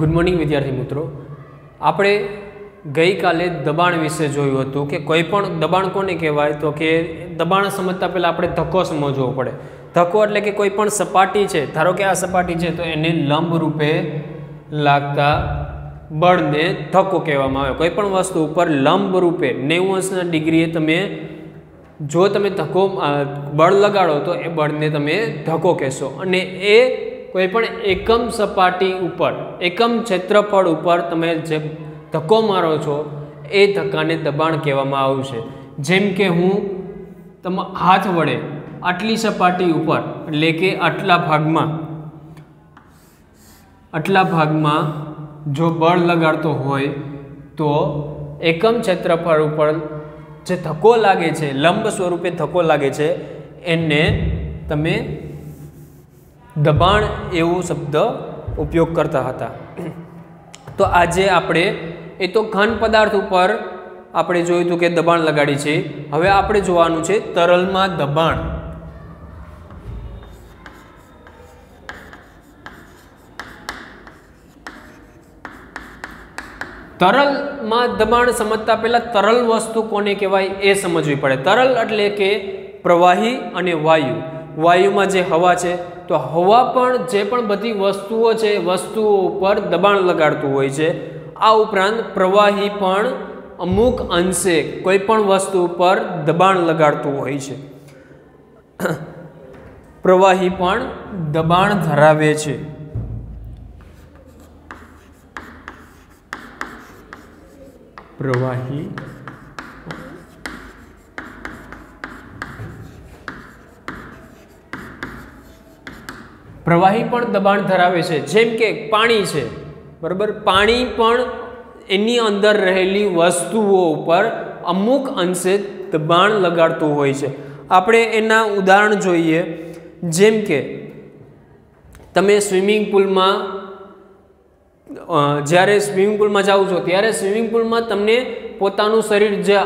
Good morning વિદ્યાર્થી મિત્રો. આપણે ગઈકાલે દબાણ વિશે જોયું હતું કે કોઈ પણ દબાણ કોને કહેવાય? તો કે દબાણ સમજતા પહેલાં આપણે ધક્કો સમજવો પડે. ધક્કો એટલે કે કોઈ પણ સપાટી છે, ધારો કે આ સપાટી છે, તો એને લંબ રૂપે લાગતા બળને ધક્કો કહેવામાં આવે. કોઈ પણ વસ્તુ ઉપર લંબ રૂપે નેવું અંશના ડિગ્રીએ તમે, જો તમે ધક્કો બળ લગાડો તો એ બળને તમે ધક્કો કહેશો. અને એ કોઈ પણ એકમ સપાટી ઉપર, એકમ ક્ષેત્રફળ ઉપર તમે જે ધક્કો મારો છો, એ ધક્કાને દબાણ કહેવામાં આવશે જેમ કે હું તમ હાથ વડે આટલી સપાટી ઉપર, એટલે કે આટલા ભાગમાં આટલા ભાગમાં જો બળ લગાડતો હોય, તો એકમ ક્ષેત્રફળ ઉપર જે ધક્કો લાગે છે, લંબ સ્વરૂપે ધક્કો લાગે છે, એને તમે દબાણ એવું શબ્દ ઉપયોગ કરતા હતા. તો આજે આપણે એ તો ઘન પદાર્થ ઉપર આપણે જોયું હતું કે દબાણ લગાડી છે. હવે આપણે જોવાનું છે તરલમાં દબાણ. તરલમાં દબાણ સમજતા પહેલા તરલ વસ્તુ કોને કહેવાય એ સમજવી પડે. તરલ એટલે કે પ્રવાહી અને વાયુ. વાયુમાં જે હવા છે તો હવા પણ જે પણ બધી વસ્તુઓ છે, વસ્તુઓ ઉપર દબાણ લગાડતું હોય છે, આ ઉપરાંત પ્રવાહી પણ અમુક અંશે કોઈ પણ વસ્તુ ઉપર દબાણ લગાડતું હોય છે. પ્રવાહી પણ દબાણ ધરાવે છે. પ્રવાહી પ્રવાહી પણ દબાણ ધરાવે છે. જેમ કે પાણી છે. બરાબર? પાણી પણ એની અંદર રહેલી વસ્તુઓ ઉપર અમુક અંશે દબાણ લગાડતું હોય છે. આપણે એના ઉદાહરણ જોઈએ. જેમ કે તમે સ્વિમિંગ પુલમાં જ્યારે સ્વિમિંગ પુલમાં જાઓ છો, ત્યારે સ્વિમિંગ પુલમાં તમને પોતાનું શરીર જે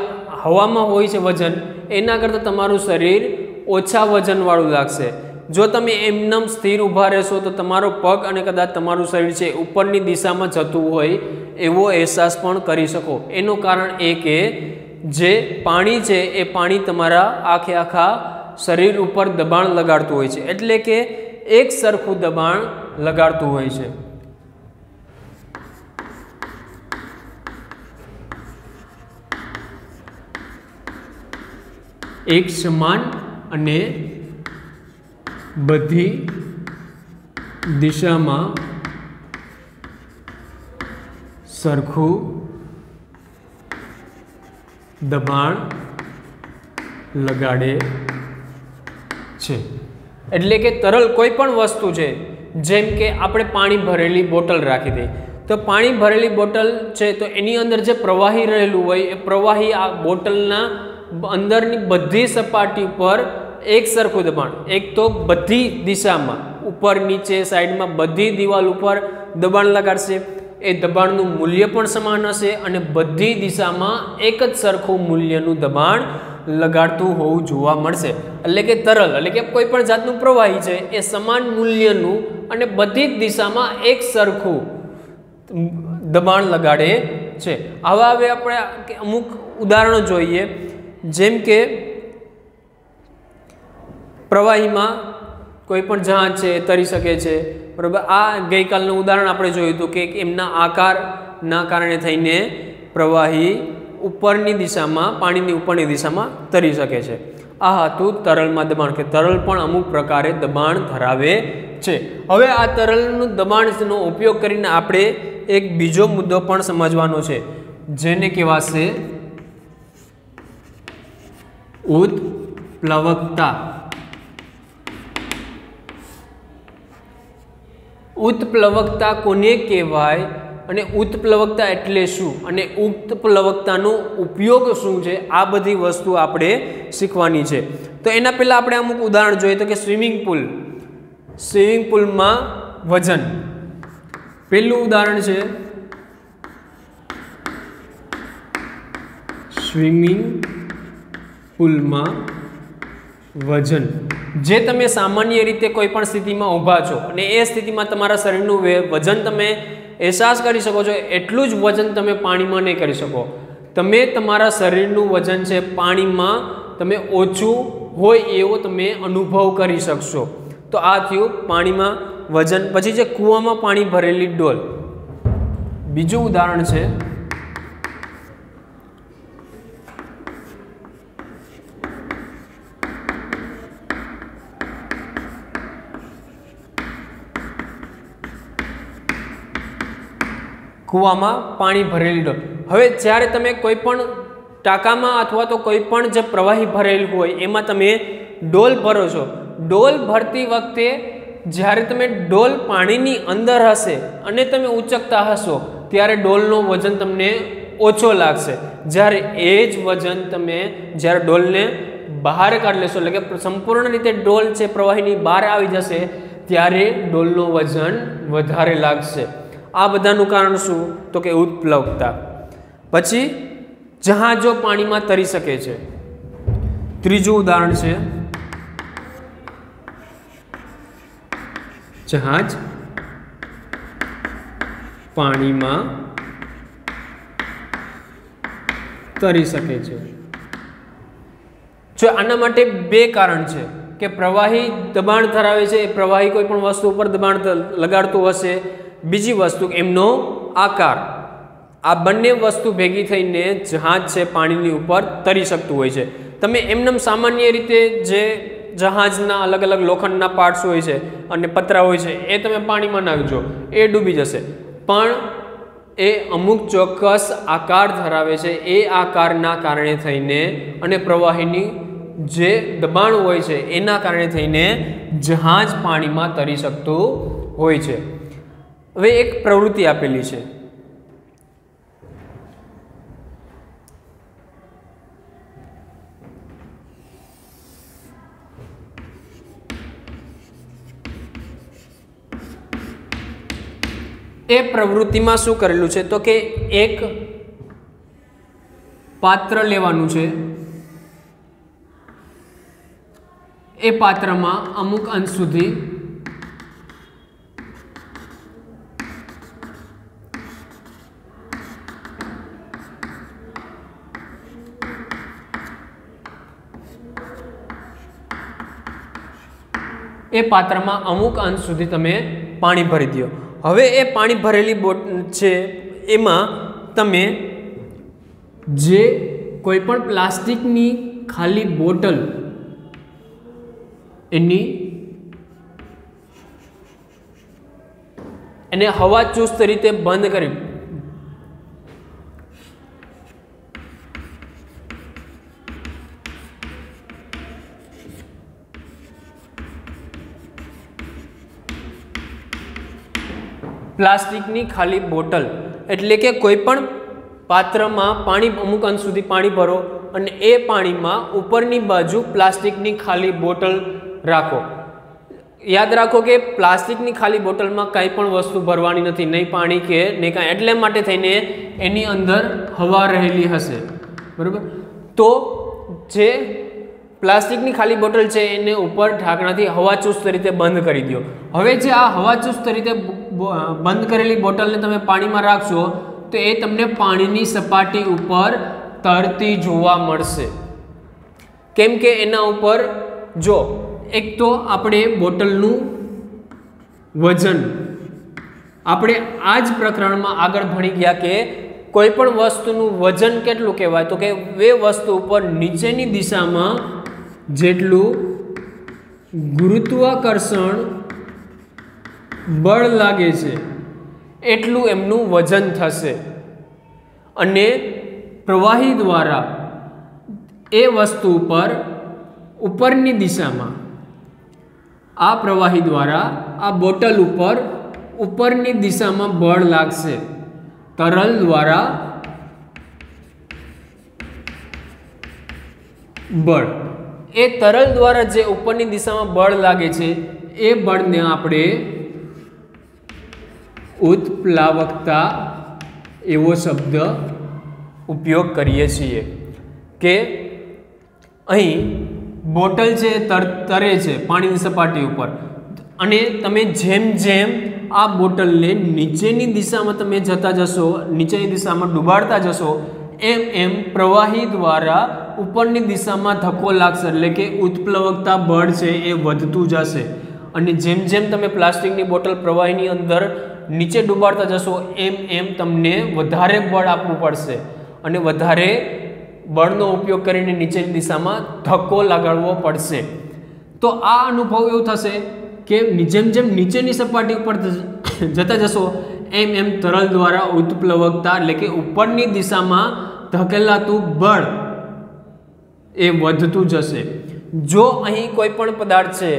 હવામાં હોય છે વજન, એના કરતાં તમારું શરીર ઓછા વજનવાળું લાગશે. જો તમે એમનેમ સ્થિર ઊભા રહેશો તો તમારો પગ અને કદાચ તમારું શરીર છે ઉપરની દિશામાં જતું હોય એવો અહેસાસ પણ કરી શકો. એનું કારણ એ કે જે પાણી છે એ પાણી તમારા આખે આખા શરીર ઉપર દબાણ લગાડતું હોય છે. એટલે કે એક સરખું દબાણ લગાડતું હોય છે. એક સમાન અને બધી દિશામાં સરખું દબાણ લગાડે છે. એટલે કે તરલ કોઈ પણ વસ્તુ છે, જેમ કે આપણે પાણી ભરેલી બોટલ રાખી દઈએ, તો પાણી ભરેલી બોટલ છે, તો એની અંદર જે પ્રવાહી રહેલું હોય, એ પ્રવાહી આ બોટલના અંદરની બધી સપાટી પર એક સરખું દબાણ. એક તો બધી દિશામાં, ઉપર, નીચે, સાઈડમાં બધી દિવાલ ઉપર દબાણ લગાડશે. એ દબાણનું મૂલ્ય પણ સમાન હશે અને બધી દિશામાં એક જ સરખું મૂલ્યનું દબાણ લગાડતું હોવું જોવા મળશે. એટલે કે તરલ, એટલે કે કોઈ પણ જાતનું પ્રવાહી છે, એ સમાન મૂલ્યનું અને બધી જ દિશામાં એક સરખું દબાણ લગાડે છે. આવા હવે આપણે અમુક ઉદાહરણો જોઈએ. જેમ કે પ્રવાહીમાં કોઈ પણ જહાજ છે, તરી શકે છે. બરાબર? આ ગઈકાલનું ઉદાહરણ આપણે જોયું હતું કે એમના આકારના કારણે થઈને પ્રવાહી ઉપરની દિશામાં, પાણીની ઉપરની દિશામાં તરી શકે છે. આ હતું તરલમાં દબાણ કે તરલ પણ અમુક પ્રકારે દબાણ ધરાવે છે. હવે આ તરલનું દબાણનો ઉપયોગ કરીને આપણે એક બીજો મુદ્દો પણ સમજવાનો છે. જેને કહેવાશે ઉત્પ્લવકતા. ઉત્પ્લવકતા કોને કહેવાય અને ઉત્પ્લવકતા એટલે શું? અને ઉત્પ્લવકતાનો ઉપયોગ શું છે? આ બધી વસ્તુ આપણે શીખવાની છે. તો એના પહેલાં આપણે અમુક ઉદાહરણ જોઈએ. તો કે સ્વિમિંગ પુલ. સ્વિમિંગ પુલમાં વજન. પહેલું ઉદાહરણ છે. સ્વિમિંગ પુલમાં વજન. જે તમે સામાન્ય રીતે કોઈ પણ સ્થિતિમાં ઊભા છો અને એ સ્થિતિમાં તમારા શરીરનું વજન તમે અહેસાસ કરી શકો છો, એટલું જ વજન તમે પાણીમાં નહીં કરી શકો. તમે તમારા શરીરનું વજન છે પાણીમાં તમે ઓછું હોય એવો તમે અનુભવ કરી શકશો. તો આ થયું પાણીમાં વજન. પછી છે કૂવામાં પાણી ભરેલી ડોલ. બીજું ઉદાહરણ છે કૂવામાં પાણી ભરેલી ડોલ હવે જ્યારે તમે કોઈ પણ ટાંકામાં અથવા તો કોઈ પણ જે પ્રવાહી ભરેલું હોય, એમાં તમે ડોલ ભરો છો. ડોલ ભરતી વખતે જ્યારે તમે ડોલ પાણીની અંદર હશે અને તમે ઉચકતા હશો, ત્યારે ડોલનો વજન તમને ઓછો લાગશે. જ્યારે એ જ વજન તમે જ્યારે ડોલને બહાર કાઢી લેશો, એટલે કે સંપૂર્ણ રીતે ડોલ છે પ્રવાહીની બહાર આવી જશે, ત્યારે ડોલનું વજન વધારે લાગશે. આ બધાનું કારણ શું? તો કે ઉત્પ્લવતા પછી જહાજો પાણીમાં તરી શકે છે. ત્રીજું ઉદાહરણ છે. જહાજ પાણીમાં તરી શકે છે. જો આના માટે બે કારણ છે, કે પ્રવાહી દબાણ ધરાવે છે, એ પ્રવાહી કોઈ પણ વસ્તુ ઉપર દબાણ લગાડતું હશે બીજી વસ્તુ, એમનો આકાર. આ બંને વસ્તુ ભેગી થઈને જહાજ છે પાણીની ઉપર તરી શકતું હોય છે. તમે એમનેમ સામાન્ય રીતે જે જહાજના અલગ અલગ લોખંડના પાર્ટ્સ હોય છે અને પતરા હોય છે, એ તમે પાણીમાં નાખજો, એ ડૂબી જશે. પણ એ અમુક ચોક્કસ આકાર ધરાવે છે, એ આકારના કારણે થઈને અને પ્રવાહીની જે દબાણ હોય છે, એના કારણે થઈને જહાજ પાણીમાં તરી શકતું હોય છે. હવે એક પ્રવૃત્તિ આપેલી છે. એ પ્રવૃત્તિમાં શું કરેલું છે? તો કે એક પાત્ર લેવાનું છે. એ પાત્રમાં અમુક અંશ સુધી એ પાત્રમાં અમુક અંશ સુધી તમે પાણી ભરી દો હવે એ પાણી ભરેલી બોટ છે, એમાં તમે જે કોઈ પણ પ્લાસ્ટિકની ખાલી બોટલ એની એને હવા ચુસ્ત રીતે બંધ કરી પ્લાસ્ટિકની ખાલી બોટલ એટલે કે કોઈ પણ પાત્રમાં પાણી, અમુક અંશ સુધી પાણી ભરો અને એ પાણીમાં ઉપરની બાજુ પ્લાસ્ટિકની ખાલી બોટલ રાખો. યાદ રાખો કે પ્લાસ્ટિકની ખાલી બોટલમાં કંઈ પણ વસ્તુ ભરવાની નથી, નહીં પાણી કે નહીં કાંઈ, એટલે માટે થઈને એની અંદર હવા રહેલી હશે. બરાબર? તો જે પ્લાસ્ટિકની ખાલી બોટલ છે એને ઉપર ઢાંકણાથી હવાચુસ્ત રીતે બંધ કરી દો. હવે જે આ હવાચુસ્ત રીતે બંધ કરેલી બોટલને તમે પાણીમાં રાખશો, તો એ તમને પાણીની સપાટી ઉપર તરતી જોવા મળશે. કેમ કે એના ઉપર જો, એક તો આપણે બોટલનું વજન, આપણે આ જ પ્રકરણમાં આગળ ભણી ગયા કે કોઈ પણ વસ્તુનું વજન કેટલું કહેવાય? તો કે એ વસ્તુ ઉપર નીચેની દિશામાં જેટલું ગુરુત્વાકર્ષણ બળ લાગે છે, એટલું એમનું વજન થશે. અને પ્રવાહી દ્વારા એ વસ્તુ ઉપર, ઉપરની દિશામાં, આ પ્રવાહી દ્વારા આ બોટલ ઉપર, ઉપરની દિશામાં બળ લાગશે. તરલ દ્વારા બળ. એ તરલ દ્વારા જે ઉપરની દિશામાં બળ લાગે છે, એ બળને આપણે ઉત્પ્લાવકતા એવો શબ્દ ઉપયોગ કરીએ છીએ કે અહીં બોટલ છે તર છે પાણીની સપાટી ઉપર, અને તમે જેમ જેમ આ બોટલને નીચેની દિશામાં તમે જતા જશો, નીચેની દિશામાં ડૂબાડતા જશો, એમ એમ પ્રવાહી દ્વારા ઉપરની દિશામાં ધક્કો લાગશે, એટલે કે ઉત્પ્લવકતા બળ છે એ વધતું જશે. અને જેમ જેમ તમે પ્લાસ્ટિકની બોટલ પ્રવાહીની અંદર નીચે ડૂબાડતા જશો, એમ એમ તમને વધારે બળ આપવું પડશે. અને વધારે બળનો ઉપયોગ કરીને નીચેની દિશામાં ધક્કો લગાડવો પડશે. તો આ અનુભવ એવું થશે કે જેમ જેમ નીચેની સપાટી ઉપર જતા જશો, એમ એમ તરલ દ્વારા ઉત્પ્લવકતા, એટલે કે ઉપરની દિશામાં ધકેલાતું બળ એ વધતું જશે. જો અહીં કોઈ પણ પદાર્થ છે,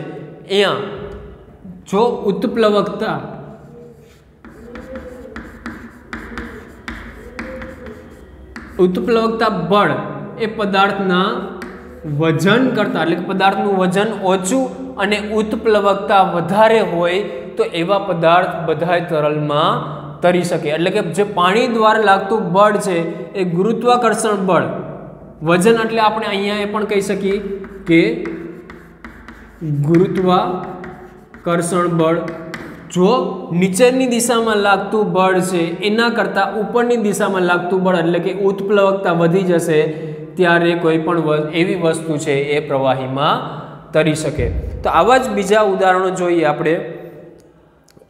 અહીંયા, જો ઉત્પ્લવકતા ઉત્પ્લવકતા બળ એ પદાર્થના વજન કરતાં, એટલે કે પદાર્થનું વજન ઓછું અને ઉત્પ્લવકતા વધારે હોય, તો એવા પદાર્થ બધાય તરલમાં તરી શકે. એટલે કે જે પાણી દ્વારા લાગતું બળ છે, એ ગુરુત્વાકર્ષણ બળ વજન એટલે આપણે અહીંયા એ પણ કહી શકીએ કે ગુરુત્વાકર્ષણ બળ જો નીચેની દિશામાં લાગતું બળ છે, એના કરતાં ઉપરની દિશામાં લાગતું બળ એટલે કે ઉત્પ્લવકતા વધી જશે, ત્યારે કોઈ પણ એવી વસ્તુ છે એ પ્રવાહીમાં તરી શકે. તો આવા જ બીજા ઉદાહરણો જોઈએ આપણે.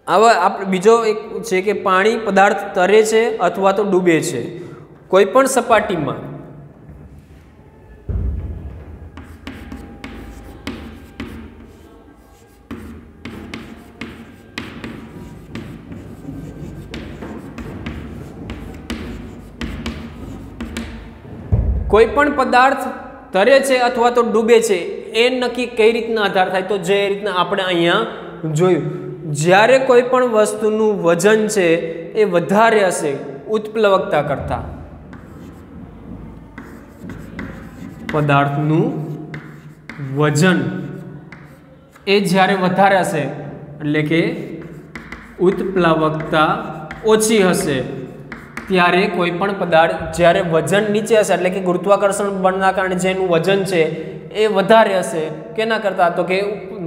આવા આપણે બીજો એક છે કે પાણી પદાર્થ તરે છે અથવા તો ડૂબે છે. કોઈ પણ સપાટીમાં. કોઈ પણ પદાર્થ તરે છે અથવા તો ડૂબે છે, એ નક્કી કઈ રીતના આધાર થાય તો જે રીતના આપણે અહીંયા જોયું. જ્યારે કોઈ પણ વસ્તુનું વજન છે, એ વધારે હશે, ઉત્પ્લવકતા કરતા. પદાર્થનું વજન એ જ્યારે વધારે હશે, એટલે કે ઉત્પ્લવકતા ઓછી હશે. ત્યારે કોઈ પણ પદાર્થ જ્યારે વજન નીચે હશે, એટલે કે ગુરુત્વાકર્ષણ બળના કારણે જેનું વજન છે, એ વધારે હશે, કેના કરતાં? તો કે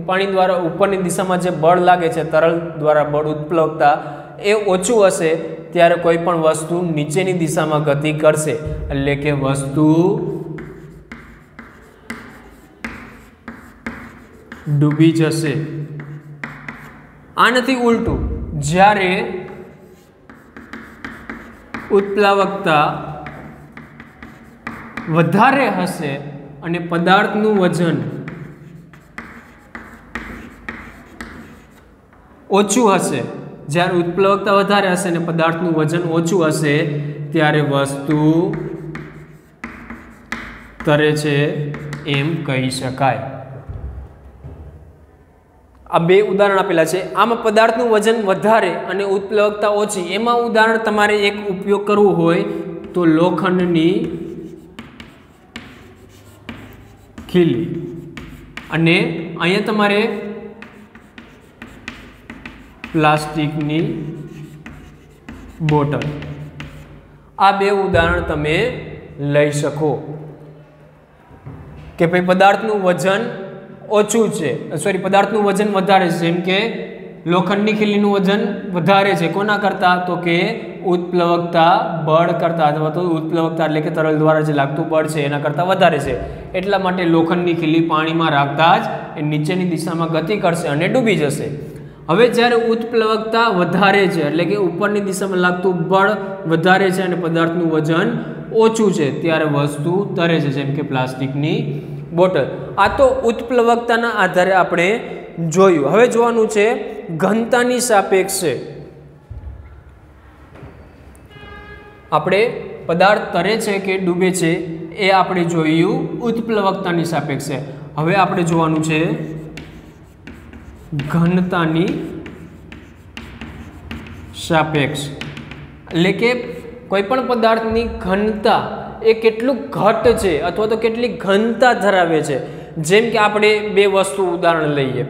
પાણી દ્વારા ઉપરની દિશામાં જે બળ લાગે છે, તરલ દ્વારા બળ ઉત્પ્લવકતા એ ઓછું હશે, ત્યારે કોઈ પણ વસ્તુ નીચેની દિશામાં ગતિ કરશે. એટલે કે વસ્તુ ડૂબી જશે. આનાથી ઉલટું, જ્યારે ઉત્પ્લાવકતા વધારે હશે અને પદાર્થનું વજન ઓછું હશે. જ્યારે ઉત્પ્લવકતા વધારે હશે અને પદાર્થનું વજન ઓછું હશે, ત્યારે વસ્તુ તરે છે એમ કહી શકાય. આ બે ઉદાહરણ આપેલા છે. આમાં પદાર્થનું વજન વધારે અને ઉત્પ્લવકતા ઓછી, એમાં ઉદાહરણ તમારે એક ઉપયોગ કરવું હોય તો લોખંડની ખીલી અને અહીંયા તમારે પ્લાસ્ટિકની બોટલ. આ બે ઉદાહરણ તમે લઈ શકો. કે ભાઈ પદાર્થનું વજન ઓછું છે. સોરી પદાર્થનું વજન વધારે છે. જેમ કે લોખંડની ખીલીનું વજન વધારે છે. કોના કરતાં? તો કે ઉત્પ્લવકતા, બળ કરતાં અથવા તો ઉત્પ્લવકતા એટલે કે તરલ દ્વારા જે લાગતું બળ છે એના કરતાં વધારે છે. એટલા માટે લોખંડની ખીલી પાણીમાં રાખતા જ એ નીચેની દિશામાં ગતિ કરશે અને ડૂબી જશે. હવે જ્યારે ઉત્પ્લવકતા વધારે છે, એટલે કે ઉપરની દિશામાં લાગતું બળ વધારે છે અને પદાર્થનું વજન ઓછું છે, ત્યારે વસ્તુ તરે છે, જેમ કે પ્લાસ્ટિકની બોટલ. આ તો ઉત્પ્લવકતાના આધારે આપણે જોયું. હવે જોવાનું છે ઘનતાની સાપેક્ષે. આપણે પદાર્થ તરે છે કે ડૂબે છે એ આપણે જોયું ઉત્પ્લવકતાની સાપેક્ષે. હવે આપણે જોવાનું છે ઘનતાની સાપેક્ષ. એટલે કે કોઈપણ પદાર્થની ઘનતા એ કેટલું ઘટ છે અથવા તો કેટલી ઘનતા ધરાવે છે. જેમ કે આપણે બે વસ્તુ ઉદાહરણ લઈએ.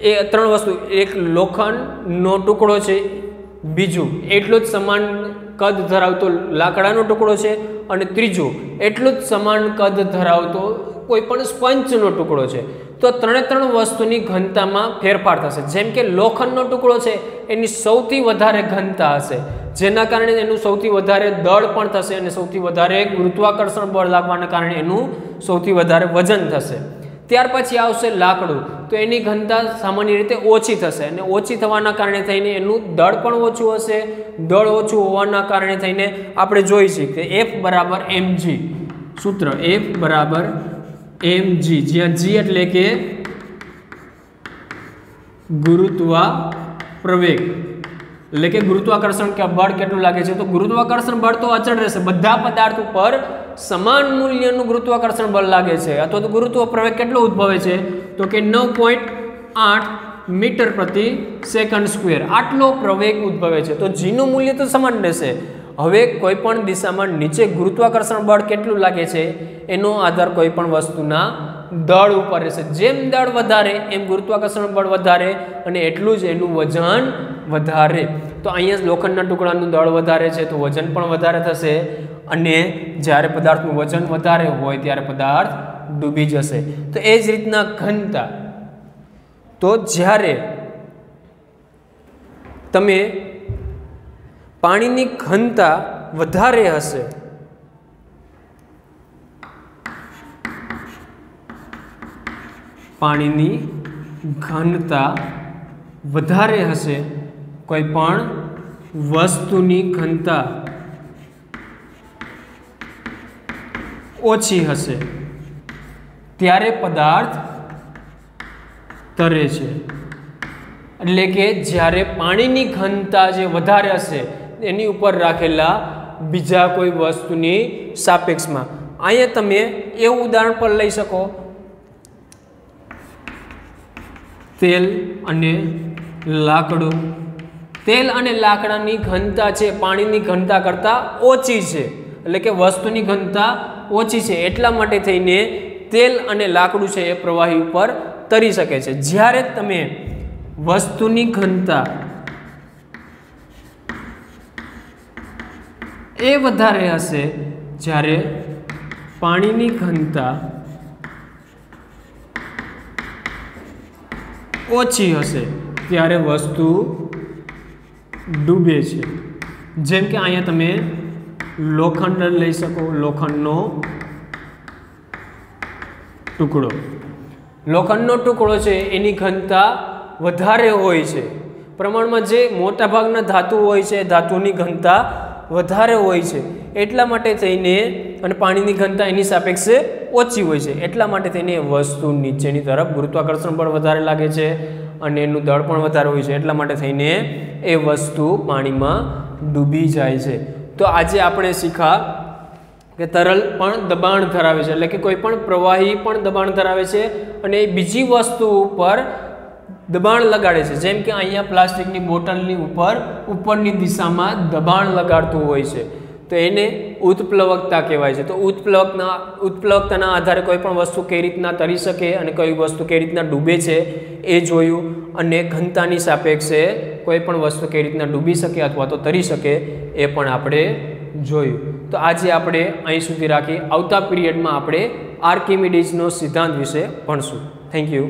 એ ત્રણ વસ્તુ, એક લોખંડનો ટુકડો છે, બીજું એટલો જ સમાન કદ ધરાવતો લાકડાનો ટુકડો છે અને ત્રીજું એટલું જ સમાન કદ ધરાવતો કોઈ પણ સ્પંચનો ટુકડો છે. તો ત્રણે ત્રણ વસ્તુની ઘનતામાં ફેરફાર થશે. જેમ કે લોખંડનો ટુકડો છે, એની સૌથી વધારે ઘનતા હશે. જેના કારણે એનું સૌથી વધારે દળ પણ થશે અને સૌથી વધારે ગુરુત્વાકર્ષણ બળ લાગવાના કારણે એનું સૌથી વધારે વજન થશે. ત્યાર પછી આવશે લાકડું. તો એની ઘનતા સામાન્ય રીતે ઓછી થશે અને ઓછી થવાના કારણે થઈને એનું દળ પણ ઓછું હશે. દળ ઓછું હોવાના કારણે થઈને આપણે જોઈ કે એફ બરાબર એમ જી સૂત્ર એફ બરાબર એમ જી, જ્યાં જી એટલે કે ગુરુત્વા પ્રવેગ એટલે કે ગુરુત્વાકર્ષણ કે બળ કેટલું લાગે છે? તો ગુરુત્વાકર્ષણ બળ તો અચળ રહેશે. બધા પદાર્થ ઉપર સમાન મૂલ્યનું ગુરુત્વાકર્ષણ બળ લાગે છે. અથવા તો ગુરુત્વ પ્રવેગ કેટલો ઉદ્ભવે છે? તો કે નવ આઠ મીટર પ્રતિ સેકન્ડ સ્ક્વેર. આટલો પ્રવેગ ઉદ્ભવે છે. તો જીનું મૂલ્ય તો સમાન રહેશે. હવે કોઈ પણ દિશામાં નીચે ગુરુત્વાકર્ષણ બળ કેટલું લાગે છે, એનો આધાર કોઈ પણ વસ્તુના દળ ઉપર રહેશે. જેમ દળ વધારે, એમ ગુરુત્વાકર્ષણ બળ વધારે અને એટલું જ એનું વજન વધારે. તો અહીંયા લોખંડના ટુકડાનું દળ વધારે છે, તો વજન પણ વધારે થશે અને જ્યારે પદાર્થનું વજન વધારે હોય ત્યારે પદાર્થ ડૂબી જશે. તો એ જ રીતના ઘનતા. તો જ્યારે તમે પાણીની ઘનતા વધારે હશે. પાણીની ઘનતા વધારે હશે. કોઈ પણ વસ્તુની ઘનતા ઓછી હશે. ત્યારે પદાર્થ તરે છે. એટલે કે જ્યારે પાણીની ઘનતા જે વધારે હશે એની ઉપર રાખેલા બીજા કોઈ વસ્તુની સાપેક્ષમાં. અહીંયા તમે એવું ઉદાહરણ પણ લઈ શકો. તેલ અને લાકડું. તેલ અને લાકડાની ઘનતા છે, પાણીની ઘનતા કરતાં ઓછી છે. એટલે કે વસ્તુની ઘનતા ઓછી છે. એટલા માટે થઈને તેલ અને લાકડું છે એ પ્રવાહી ઉપર તરી શકે છે. જ્યારે તમે વસ્તુની ઘનતા એ વધારે હશે જ્યારે પાણીની ઘનતા ઓછી હશે ત્યારે વસ્તુ ડૂબે છે. જેમ કે અહીંયા તમે લોખંડ લઈ શકો, લોખંડનો ટુકડો. લોખંડનો ટુકડો છે, એની ઘનતા વધારે હોય છે. પ્રમાણમાં જે મોટાભાગના ધાતુ હોય છે, ધાતુની ઘનતા વધારે હોય છે. એટલા માટે થઈને અને પાણીની ઘનતા એની સાપેક્ષે ઓછી હોય છે. એટલા માટે થઈને એ વસ્તુ નીચેની તરફ ગુરુત્વાકર્ષણ બળ વધારે લાગે છે અને એનું દળ પણ વધારે હોય છે. એટલા માટે થઈને એ વસ્તુ પાણીમાં ડૂબી જાય છે. તો આજે આપણે શીખા કે તરલ પણ દબાણ ધરાવે છે. એટલે કે કોઈ પણ પ્રવાહી પણ દબાણ ધરાવે છે અને બીજી વસ્તુ ઉપર દબાણ લગાડે છે. જેમ કે અહીંયા પ્લાસ્ટિકની બોટલની ઉપર, ઉપરની દિશામાં દબાણ લગાડતું હોય છે. તો એને ઉત્પ્લવકતા કહેવાય છે. તો ઉત્પ્લવકના, ઉત્પ્લવકતાના આધારે કોઈ પણ વસ્તુ કઈ રીતના તરી શકે અને કઈ વસ્તુ કઈ રીતના ડૂબે છે એ જોયું અને ઘનતાની સાપેક્ષે કોઈ પણ વસ્તુ કઈ રીતના ડૂબી શકે અથવા તો તરી શકે એ પણ આપણે જોયું. તો આજે આપણે અહીં સુધી રાખી. આવતા પીરિયડમાં આપણે આર્કિમિડીઝનો સિદ્ધાંત વિશે ભણશું. Thank you